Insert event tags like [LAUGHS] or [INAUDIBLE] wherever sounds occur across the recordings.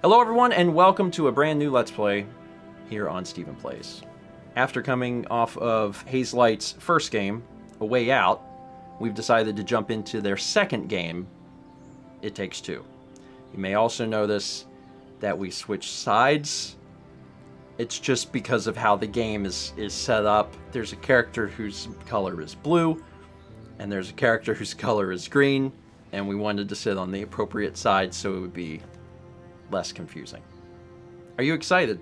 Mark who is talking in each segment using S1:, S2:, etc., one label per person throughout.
S1: Hello, everyone, and welcome to a brand new Let's Play here on Stephen Plays. After coming off of Hazelight's first game, A Way Out, we've decided to jump into their second game, It Takes Two. You may also notice that we switched sides. It's just because of how the game is, is set up. There's a character whose color is blue, and there's a character whose [LAUGHS] color is green, and we wanted to sit on the appropriate side so it would be less confusing. Are you excited?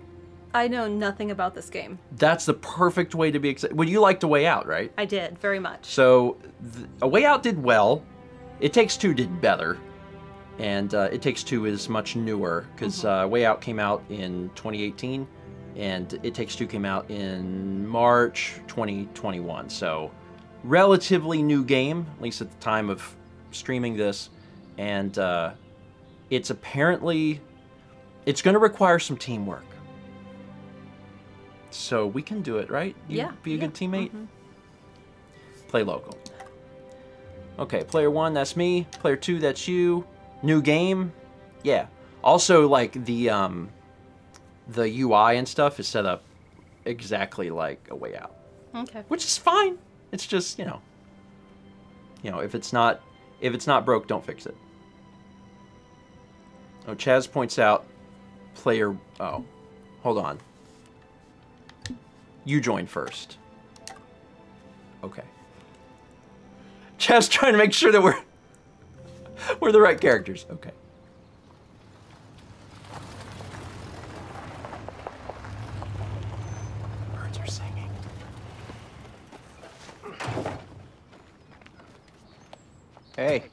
S2: I know nothing about this game.
S1: That's the perfect way to be excited. Well, you liked A Way Out, right?
S2: I did, very much.
S1: So, th- A Way Out did well. It Takes Two did better. And uh, It Takes Two is much newer because uh, Way Out came out in 2018 and It Takes Two came out in March 2021. So, relatively new game, at least at the time of streaming this. And uh, it's apparently it's going to require some teamwork. So we can do it, right? You
S2: Yeah,
S1: Be a good
S2: yeah,
S1: teammate.
S2: mhm.
S1: Play local. Okay, player one, that's me. Player two, that's you. New game, yeah. Also, like the um, the UI and stuff is set up exactly like a way out,
S2: Okay.
S1: which is fine. It's just you know, you know, if it's not if it's not broke, don't fix it. Oh, Chaz points out player. Oh, hold on. You join first. Okay. Chaz trying to make sure that we're [LAUGHS] we're the right characters. Okay. Birds are singing.
S3: Hey,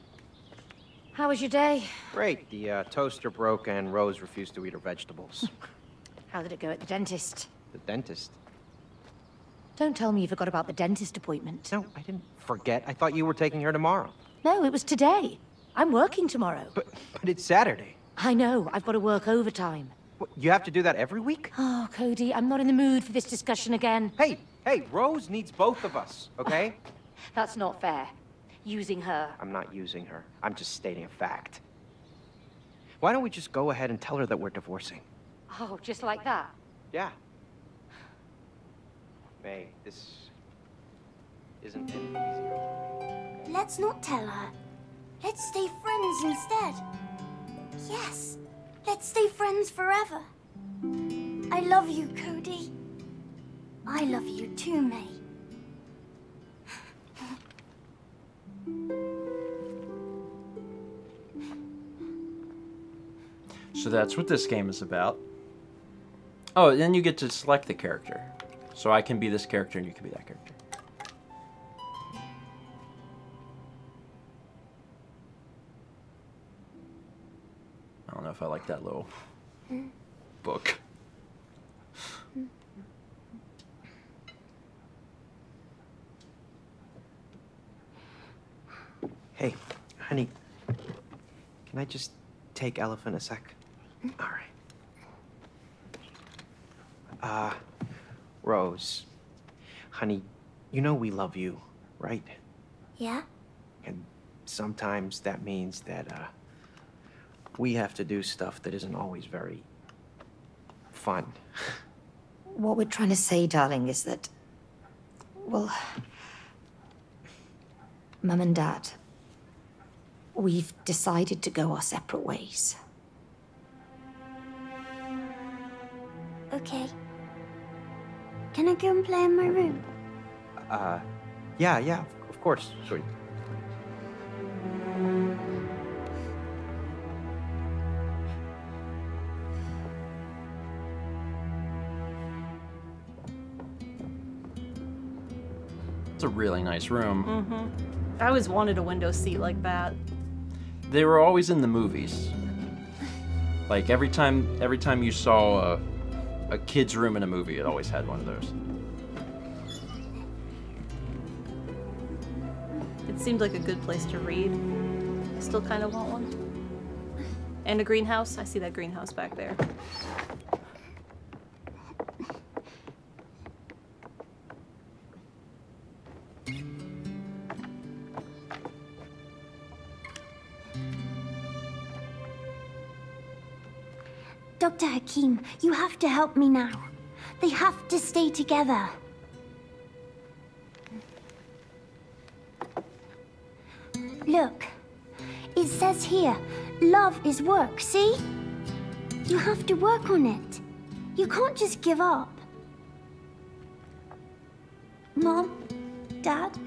S4: was your day?
S3: great. The uh, toaster broke and Rose refused to eat her vegetables. [LAUGHS]
S4: How did it go at the dentist?
S3: the dentist.
S4: Don't tell me you forgot about the dentist appointment.
S3: No, I didn't forget. I thought you were taking her tomorrow.
S4: No, it was today. I'm working tomorrow.
S3: But but it's Saturday.
S4: I know, I've got to work overtime.
S3: What, you have to do that every week?
S4: Oh, Cody, I'm not in the mood for this discussion again.
S3: Hey, hey, Rose needs both of us, okay? [LAUGHS]
S4: That's not fair. Using her.
S3: I'm not using her. I'm just stating a fact. Why don't we just go ahead and tell her that we're divorcing?
S4: Oh, just like that?
S3: Yeah. May, this isn't any easier.
S5: Let's not tell her. Let's stay friends instead. Yes, let's stay friends forever. I love you, Cody. I love you too, May.
S1: So that's what this game is about. Oh, then you get to select the character. So I can be this character and you can be that character. I don't know if I like that little book.
S3: Hey, honey, can I just take Elephant a sec? All right. Uh, Rose, honey, you know we love you, right?
S5: Yeah?
S3: And sometimes that means that, uh, we have to do stuff that isn't always very fun.
S4: What we're trying to say, darling, is that. Well. Mum and Dad. We've decided to go our separate ways.
S5: Okay. Can I go and play in my room?
S3: Uh, yeah, yeah, of- of course, sweet.
S1: It's a really nice room.
S2: Mm-hmm. I always wanted a window seat like that.
S1: They were always in the movies. Like every time every time you saw a, a kid's room in a movie, it always had one of those.
S2: It seemed like a good place to read. I still kind of want one. And a greenhouse. I see that greenhouse back there.
S5: Dr. Hakim, you have to help me now. They have to stay together. Look, it says here, love is work, see? You have to work on it. You can't just give up. Mom, Dad,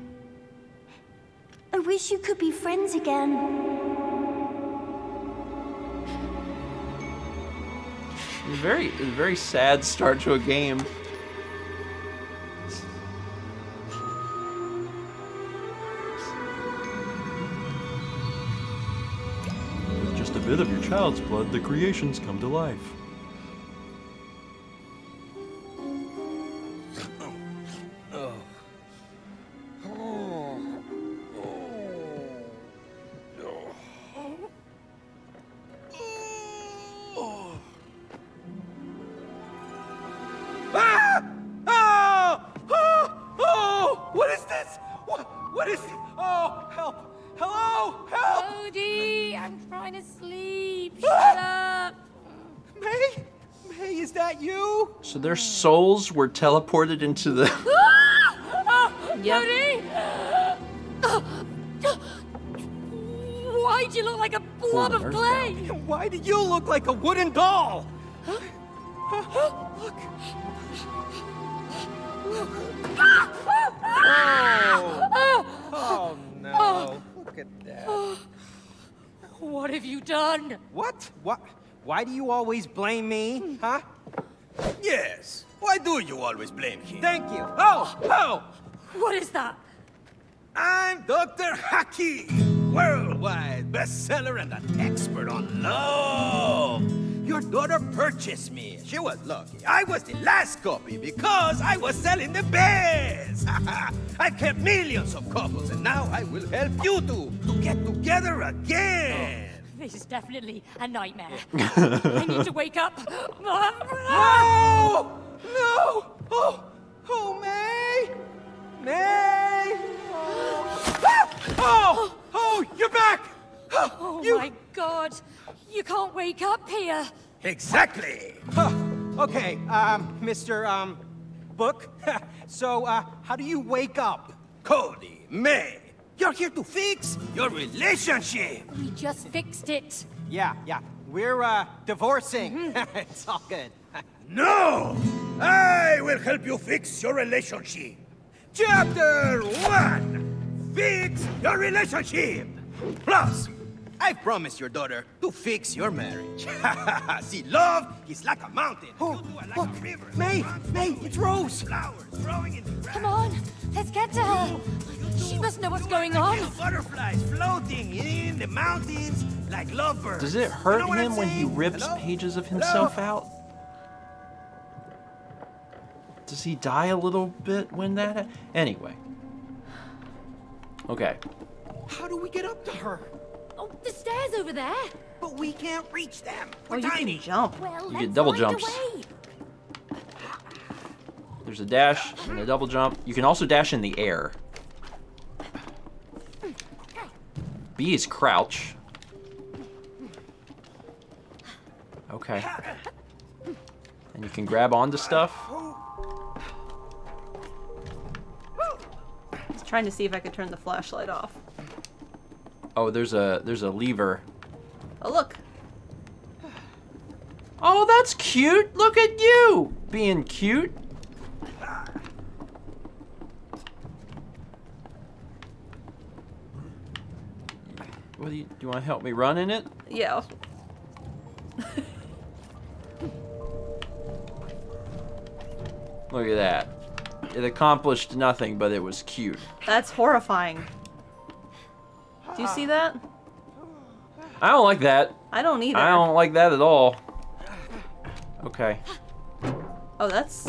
S5: I wish you could be friends again.
S1: Very, very sad start to a game. With just a bit of your child's blood, the creations come to life. Souls were teleported into the. [LAUGHS]
S2: Yep.
S6: Cody! Why'd you look like a blob of clay?
S3: Why do you look like a wooden doll? Look. Oh. Oh no. Look at that.
S6: What have you done?
S3: What? What? Why do you always blame me? Huh?
S7: Yes. Why do you always blame him?
S3: Thank you. Oh! Oh!
S6: What is that?
S7: I'm Dr. Hakim, worldwide bestseller and an expert on love. Your daughter purchased me. She was lucky. I was the last copy because I was selling the best. [LAUGHS] I've kept millions of couples, and now I will help you two to get together again.
S6: This is definitely a nightmare. [LAUGHS] I need to wake up.
S3: No! No! Oh! Oh, May! May! Oh! [GASPS] Oh! Oh! You're back!
S6: Oh
S3: You-
S6: my god. You can't wake up here.
S7: Exactly.
S3: Huh. Okay, um, Mr. Um, Book. [LAUGHS] so, uh, how do you wake up?
S7: Cody, May, you're here to fix your relationship.
S6: We just fixed it.
S3: Yeah, yeah. We're, uh, divorcing. [LAUGHS] it's all good. [LAUGHS]
S7: No! I will help you fix your relationship. Chapter 1 Fix your relationship. Plus, I promised your daughter to fix your marriage. [LAUGHS] See, love is like a mountain.
S3: Oh,
S7: you two are like
S3: look,
S7: a river.
S3: May, May, it's Rose.
S7: Flowers growing in the grass.
S6: Come on, let's get to her. She must know what's going on.
S7: Little butterflies floating in the mountains like lovebirds.
S1: Does it
S7: You
S1: hurt
S7: know
S1: him when he rips
S7: Hello?
S1: pages of
S7: Hello?
S1: himself out? Does he die a little bit when that? Ha- anyway. Okay.
S3: How do we get up to her?
S6: Oh, the stairs over there.
S3: But we can't reach them.
S2: Oh,
S3: We're
S2: you
S3: tiny.
S2: can jump.
S6: Well,
S1: You
S6: let's
S1: get double jumps.
S6: A way.
S1: There's a dash and a double jump. You can also dash in the air. B is crouch. Okay. And you can grab onto stuff.
S2: I was trying to see if I could turn the flashlight off.
S1: Oh, there's a there's a lever.
S2: Oh, look.
S1: Oh, that's cute. Look at you being cute. What do you do? You want to help me run in it?
S2: Yeah.
S1: Look at that. It accomplished nothing, but it was cute.
S2: That's horrifying. Do you see that?
S1: I don't like that.
S2: I don't either.
S1: I don't like that at all. Okay.
S2: Oh, that's.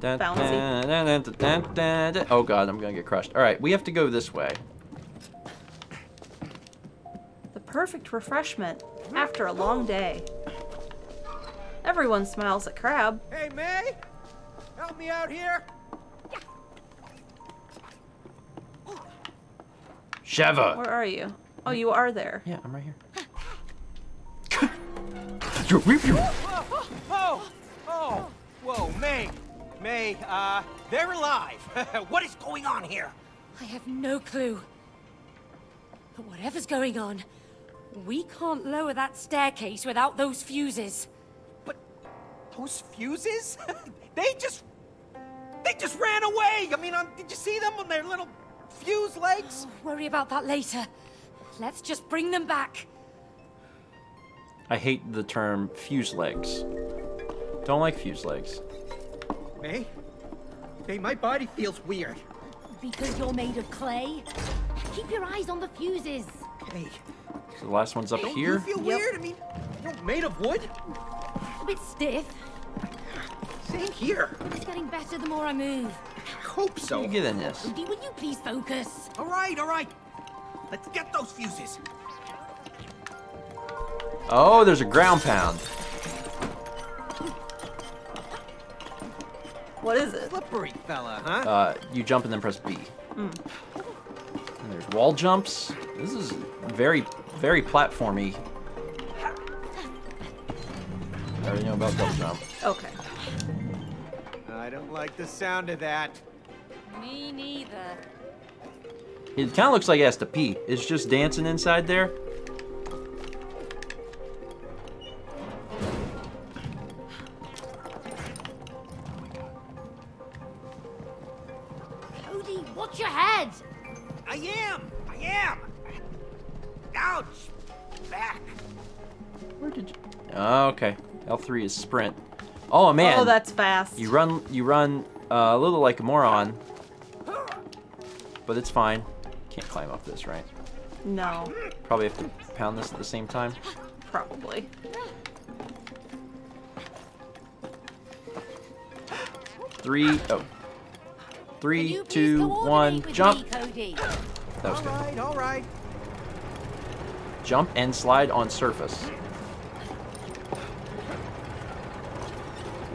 S1: Dun,
S2: Bouncy.
S1: dun, dun. Oh god, I'm gonna get crushed. Alright, we have to go this way.
S2: The perfect refreshment after a long day. Everyone smiles at Crab.
S3: Hey, May! Help me out here.
S1: Sheva!
S2: Where are you? Oh, you are there.
S1: Yeah, I'm right here.
S7: Oh, oh, oh, whoa, May! May, uh, they're alive! [LAUGHS] what is going on here?
S6: I have no clue. But whatever's going on, we can't lower that staircase without those fuses.
S7: But those fuses? [LAUGHS] they just... They just ran away! I mean, um, did you see them on their little fuse legs?
S6: Oh, worry about that later. Let's just bring them back.
S1: I hate the term fuse legs. Don't like fuse legs.
S7: May? May, my body feels weird.
S6: Because you're made of clay? Keep your eyes on the fuses.
S7: May,
S1: So the last one's up
S7: don't
S1: here.
S7: you feel weird? I mean, you're made of wood?
S6: A bit stiff.
S7: Same here.
S6: It's getting better the more I move.
S7: I hope so.
S1: You get in this.
S6: Rudy, will you please focus?
S7: All right, all right. Let's get those fuses.
S1: Oh, there's a ground pound.
S2: What is it?
S7: Slippery fella, huh?
S1: Uh, you jump and then press B. And there's wall jumps. This is very, very platformy. I already know about double jump.
S2: Okay.
S7: I don't like the sound of that.
S6: Me neither.
S1: It kind of looks like it has to pee. It's just dancing inside there.
S6: Cody, watch your head!
S7: I am! I am! Ouch! Back!
S1: Where did you? Oh, okay. L3 is sprint. Oh man.
S2: Oh, that's fast.
S1: You run. You run uh, a little like a moron. But it's fine. Can't climb up this, right?
S2: No,
S1: Probably have to pound this at the same time.
S2: probably.
S1: Three. Oh.
S6: Will
S1: Three,
S6: you please
S1: two,
S6: coordinate
S1: one,
S6: with
S1: jump.
S6: Me,
S1: That was
S7: All
S1: good.
S7: right, all right.
S1: Jump and slide on surface.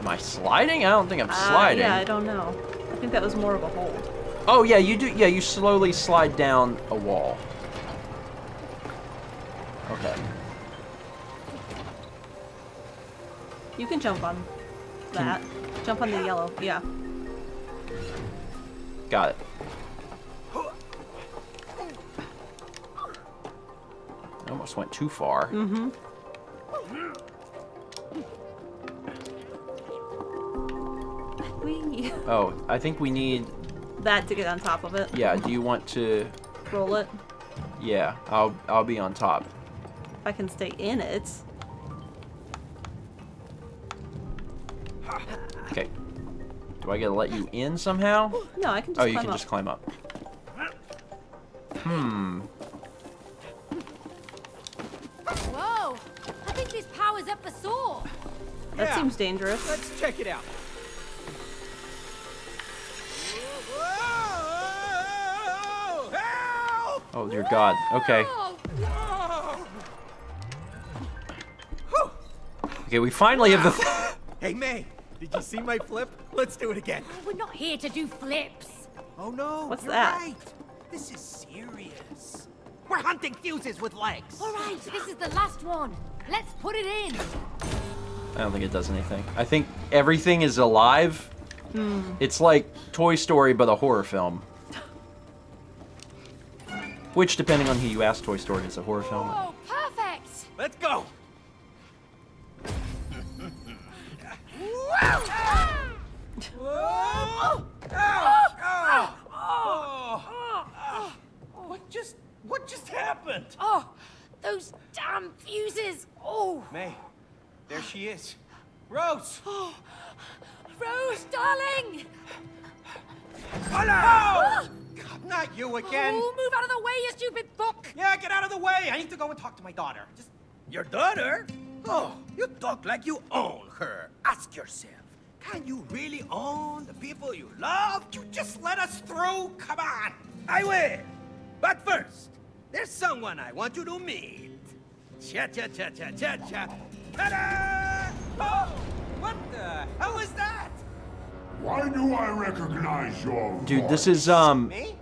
S1: Am I sliding? I don't think I'm
S2: Uh,
S1: sliding.
S2: yeah, I don't know. I think that was more of a hold.
S1: Oh yeah, you do. Yeah, you slowly slide down a wall. Okay.
S2: You can jump on that. Jump on the yellow. Yeah.
S1: Got it. I almost went too far.
S2: Mm-hmm.
S1: Oh, I think we need.
S2: That to get on top of it.
S1: Yeah. Do you want to?
S2: Roll it.
S1: Yeah. I'll. I'll be on top.
S2: If I can stay in it.
S1: Okay. Do I get to let you in somehow?
S2: No, I can just
S1: Oh, you
S2: climb
S1: can
S2: up.
S1: just climb up. Hmm.
S6: Whoa! I think this power's up for Saw.
S2: That
S7: Yeah.
S2: seems dangerous.
S7: Let's check it out.
S1: Dear God. Okay.
S6: Oh,
S1: Okay. We finally have the. [LAUGHS]
S7: Hey, May, did you see my flip? Let's do it again.
S6: Oh, we're not here to do flips.
S7: Oh no,
S2: What's
S7: you're
S2: that?
S7: right. This is serious. We're hunting fuses with legs.
S6: All right, this is the last one. Let's put it in.
S1: I don't think it does anything. I think everything is alive. Hmm. It's like Toy Story, but a horror film. Which, depending on who you ask, Toy Story is a horror film.
S6: Oh, perfect.
S7: Let's go. Whoa! Ow! Ow! Oh! What just what just happened?
S6: Oh, those damn fuses. Oh,
S7: May, there she is. Rose! [GASPS]
S6: Oh, Rose, darling.
S7: Hello! God, not you again.
S6: Oh, move out of the way, you stupid fuck.
S7: Yeah, get out of the way. I need to go and talk to my daughter. Just your daughter? Oh, you talk like you own her. Ask yourself, can you really own the people you love? You just let us through? Come on. I will. But first, there's someone I want you to meet. Cha cha cha cha cha cha. Ta-da! Oh, what the hell is that?
S8: Why do I recognize your
S1: Dude, this is um
S7: Me?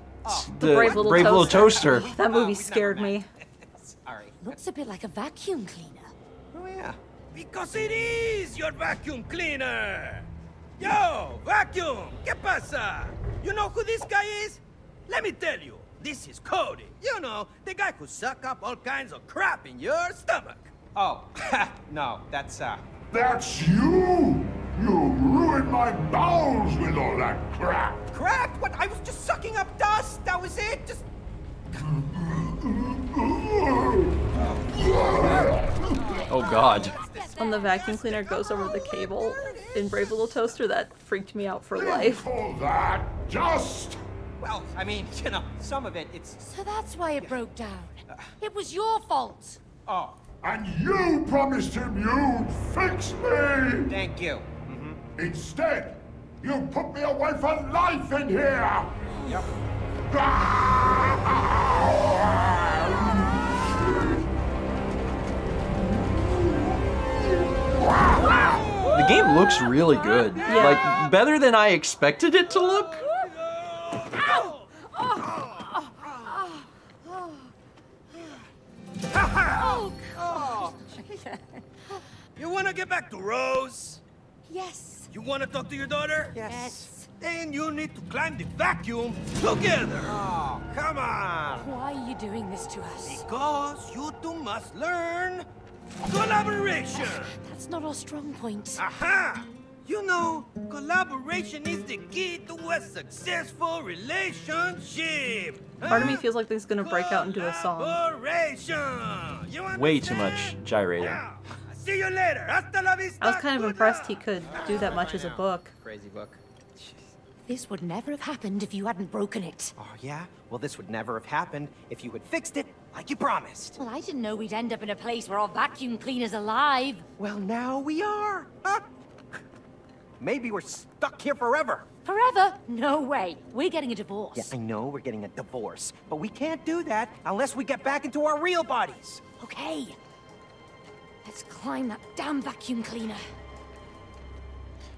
S1: The,
S2: Brave Little
S1: Toaster.
S2: That
S7: Oh,
S2: movie
S7: we've
S2: scared me.
S7: met. Sorry.
S6: Looks a bit like a vacuum cleaner.
S7: Oh, yeah. Because it is your vacuum cleaner! Yo, vacuum! ¿Qué pasa? You know who this guy is? Let me tell you, this is Cody. You know, the guy who suck up all kinds of crap in your stomach.
S3: Oh, [LAUGHS] no, that's, uh...
S8: That's you! You ruined my bowels with all that crap!
S3: Crap? What? I was just sucking up dust! That was it! Just...
S1: Oh god.
S2: When the vacuum cleaner goes over the cable in Brave Little Toaster, that freaked me out for life.
S8: Call that just...
S3: Well, I mean, [LAUGHS] you know, some of it, it's...
S6: So that's why it broke down. It was your fault.
S3: Oh,
S8: And you promised him you'd fix me!
S3: thank you. Mm -hmm.
S8: Instead, you put me away for life in here!
S3: Yep.
S1: The game looks really good. Like, better than I expected it to look.
S6: Oh,
S7: You wanna get back to Rose?
S6: yes.
S7: You wanna talk to your daughter?
S6: Yes.
S7: Then you need to climb the vacuum together.
S3: Oh, come on!
S6: Why are you doing this to us?
S7: Because you two must learn collaboration.
S6: That's not our strong point.
S7: Aha! You know, collaboration is the key to a successful relationship.
S2: Part of me feels like this is gonna break out into a song.
S7: Collaboration.
S1: Way too much
S7: understand?
S1: gyrating.
S7: Now, see you later. Hasta la vista.
S2: I was kind of impressed he could do that much as a book.
S3: Crazy book.
S6: This would never have happened if you hadn't broken it.
S3: Oh, yeah? Well, this would never have happened if you had fixed it like you promised.
S6: Well, I didn't know we'd end up in a place where our vacuum cleaner's alive.
S3: Well, now we are. Huh? Maybe we're stuck here forever.
S6: Forever? No way. We're getting a divorce.
S3: Yeah, I know we're getting a divorce, but we can't do that unless we get back into our real bodies.
S6: Okay. Let's climb that damn vacuum cleaner.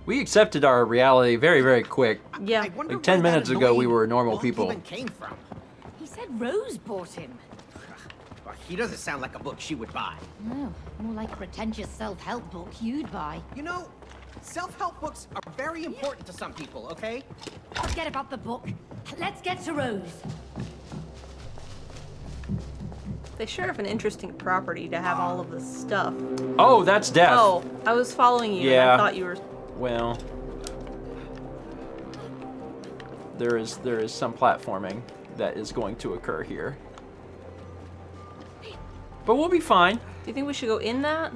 S1: We accepted our reality very, very quick.
S2: Yeah.
S1: Like 10 minutes ago, we were normal
S3: book
S1: people.
S3: even came from.
S6: He said Rose bought him.
S3: Well, he doesn't sound like a book she would buy.
S6: No, more like a pretentious self-help book you'd buy.
S3: You know, self-help books are very important to some people, okay?
S6: Forget about the book. Let's get to Rose.
S2: They sure have an interesting property to have all of this stuff.
S1: Oh, that's death.
S2: Oh, I was following you
S1: Yeah.
S2: and I thought you were
S1: Well, there is there is some platforming that is going to occur here, but we'll be fine.
S2: Do you think we should go in that?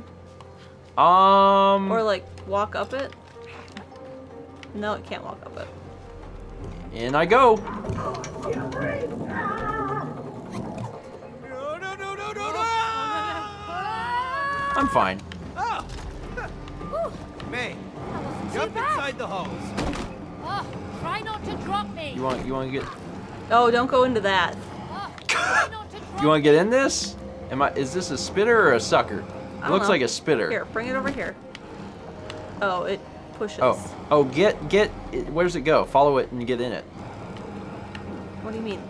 S1: Um,
S2: Or like walk up it? No, it can't walk up it.
S1: in I go. I'm fine.
S7: Oh. May, jump inside the hose.
S6: Oh, try not to drop me.
S1: You want you want to get
S2: Oh, don't go into that.
S6: Oh, try not to drop
S1: you want to get in this? Am I? Is this a spitter or a sucker? It looks
S2: know.
S1: like a spitter.
S2: Here, bring it over here. Oh, it pushes.
S1: Oh, oh, get get. it- Where does it go? Follow it and get in it.
S2: What do you mean?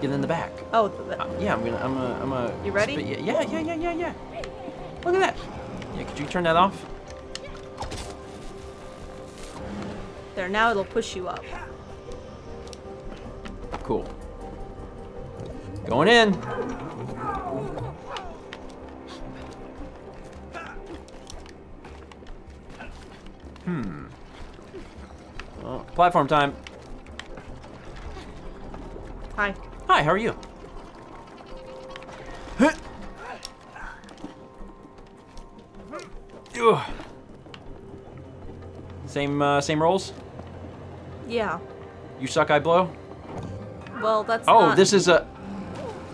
S1: Get in the back.
S2: Oh, the,
S1: Uh, yeah, I'm gonna, I'm gonna, I'm gonna.
S2: You ready?
S1: spit- Yeah, yeah, yeah, yeah, yeah. Look at that. Yeah, could you turn that off?
S2: there. Now it'll push you up.
S1: Cool. Going in. Hmm. Oh, platform time.
S2: Hi.
S1: Hi, how are you? [LAUGHS] Ugh. Same, uh, same rolls.
S2: Yeah.
S1: You suck, I blow.
S2: Well, that's
S1: Oh,
S2: not-
S1: this is a.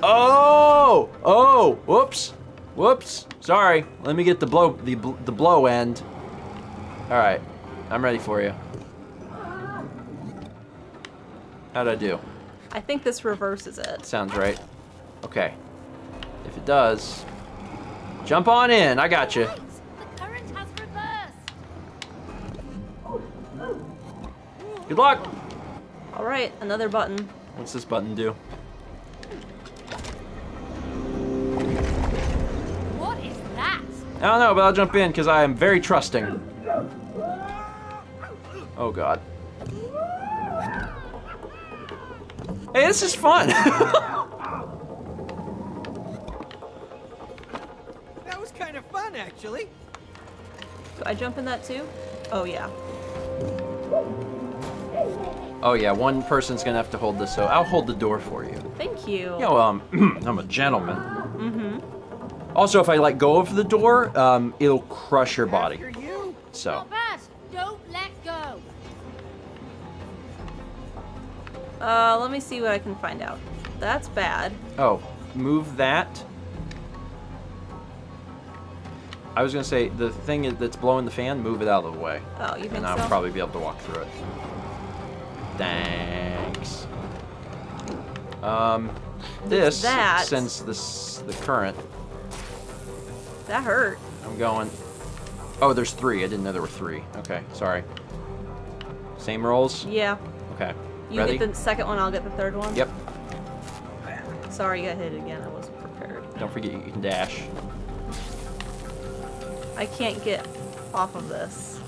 S1: Oh, oh, whoops, whoops. Sorry. Let me get the blow, the bl- the blow end. All right, I'm ready for you. How'd I do?
S2: I think this reverses it.
S1: Sounds right. Okay. If it does, jump on in. I got you. Good luck.
S2: All right, another button.
S1: What's this button do?
S6: What is that?
S1: I don't know, but I'll jump in because I am very trusting. Oh god. Hey, this is fun. [LAUGHS]
S9: That was kind of fun, actually.
S2: Do I jump in that too? Oh yeah.
S1: Oh yeah, one person's gonna have to hold this, so I'll hold the door for you.
S2: Thank you.
S1: Yo, um, [CLEARS THROAT] I'm a gentleman. Mm-hmm. Also, if I like go over the door, um, it'll crush your body.
S9: After you.
S1: So,
S6: Not bad. Don't let go.
S2: Uh, let me see what I can find out. That's bad.
S1: oh, move that. I was gonna say the thing that's blowing the fan, move it out of the way,
S2: Oh, you think
S1: and I'll
S2: so?
S1: probably be able to walk through it. Thanks. Um, this
S2: that?
S1: sends this the current.
S2: That hurt.
S1: I'm going. Oh, there's three. I didn't know there were three. Okay, sorry. Same rolls.
S2: Yeah.
S1: Okay.
S2: You
S1: Ready?
S2: get the second one, I'll get the third one.
S1: Yep.
S2: Sorry, I hit again. I wasn't prepared.
S1: Don't forget you can dash.
S2: I can't get off of this.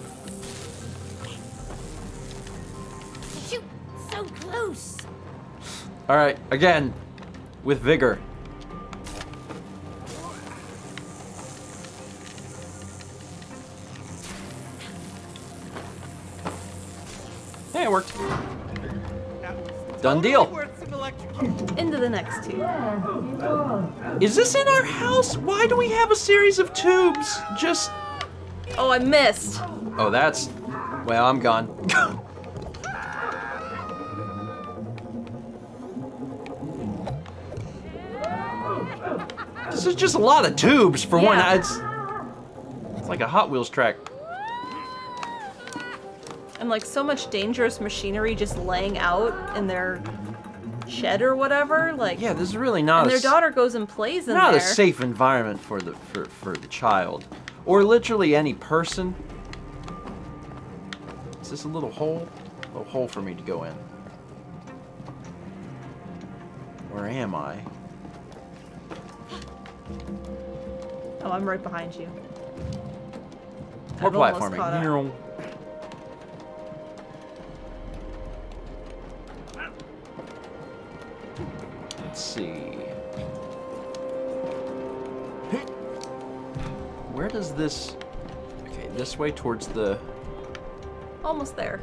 S6: So close.
S1: All right, again, with vigor. Hey, it worked. Done deal.
S9: Worth some electrocution.
S2: Into the next two.
S1: Is this in our house? Why do we have a series of tubes? Just.
S2: Oh, I missed.
S1: Oh, that's. Well, I'm gone. [LAUGHS] just a lot of tubes for one. It's, it's like a Hot Wheels track.
S2: And like so much dangerous machinery just laying out in their shed or whatever. Like,
S1: Yeah, this is really not
S2: and their daughter goes and plays in
S1: not
S2: there.
S1: a safe environment for the for, for the child, or literally any person. Is this a little hole? A little hole for me to go in. Where am I?
S2: Oh, I'm right behind you.
S1: More
S2: I've
S1: platforming.
S2: caught up.
S1: Let's see. Where does this? Okay, this way towards the.
S2: Almost there.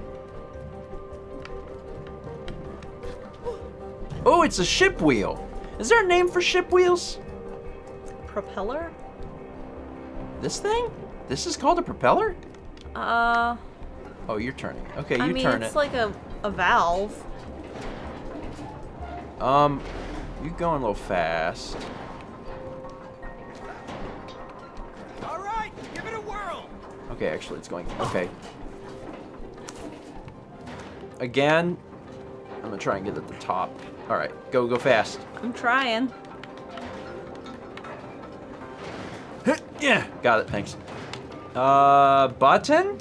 S1: Oh, it's a ship wheel. Is there a name for ship wheels?
S2: Propeller?
S1: This thing? This is called a propeller?
S2: Uh,
S1: Oh, you're turning. Okay, you
S2: I mean,
S1: turn
S2: it's
S1: it.
S2: like a, a valve.
S1: Um, you're going a little fast.
S9: All right, give it a whirl.
S1: Okay, actually, it's going. Okay. Again, I'm gonna try and get at the top. All right, go, go fast.
S2: I'm trying.
S1: Yeah, got it. Thanks. Uh, button.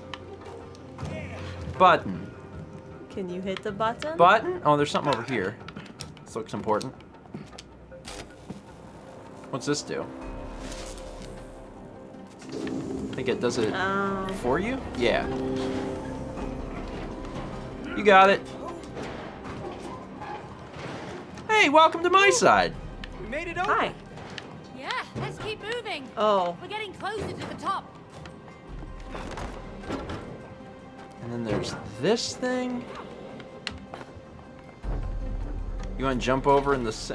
S1: Button.
S2: Can you hit the button?
S1: Button. Oh, there's something over here. This looks important. What's this do? I think it does it
S2: Um,
S1: for you. Yeah. You got it. Hey, welcome to my side.
S9: We made it over.
S2: hi.
S6: Yeah, let's keep moving.
S2: Oh,
S6: We're getting closer to the top.
S1: And then there's this thing. You want to jump over in the. ce-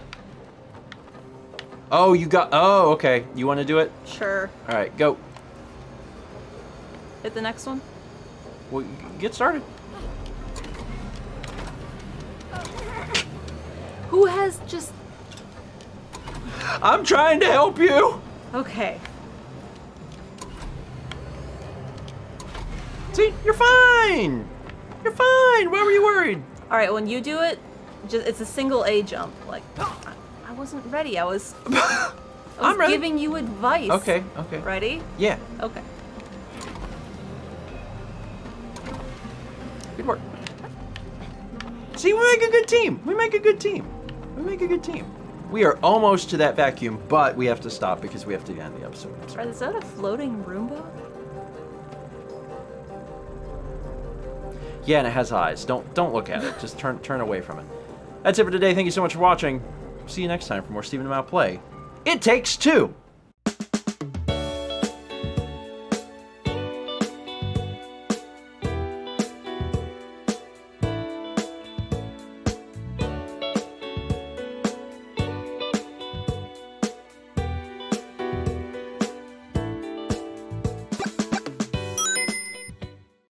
S1: Oh, you got. Oh, okay. You want to do it?
S2: sure.
S1: All right, go.
S2: Hit the next one.
S1: Well, get started.
S2: Who has just.
S1: I'm trying to help you.
S2: Okay.
S1: See, you're fine. You're fine. Why were you worried?
S2: Alright, when you do it, just it's a single A jump. Like, I, I wasn't ready. I was. [LAUGHS] I was
S1: I'm ready.
S2: giving you advice.
S1: Okay, okay.
S2: Ready?
S1: Yeah,
S2: Okay.
S1: good work. See, we make a good team. We make a good team. We make a good team. We are almost to that vacuum, but we have to stop because we have to end the episode.
S2: Is that a floating Roomba?
S1: Yeah, and it has eyes. Don't don't look at it. Just turn turn away from it. That's it for today. Thank you so much for watching. See you next time for more Stephen and Mal Play. It takes two.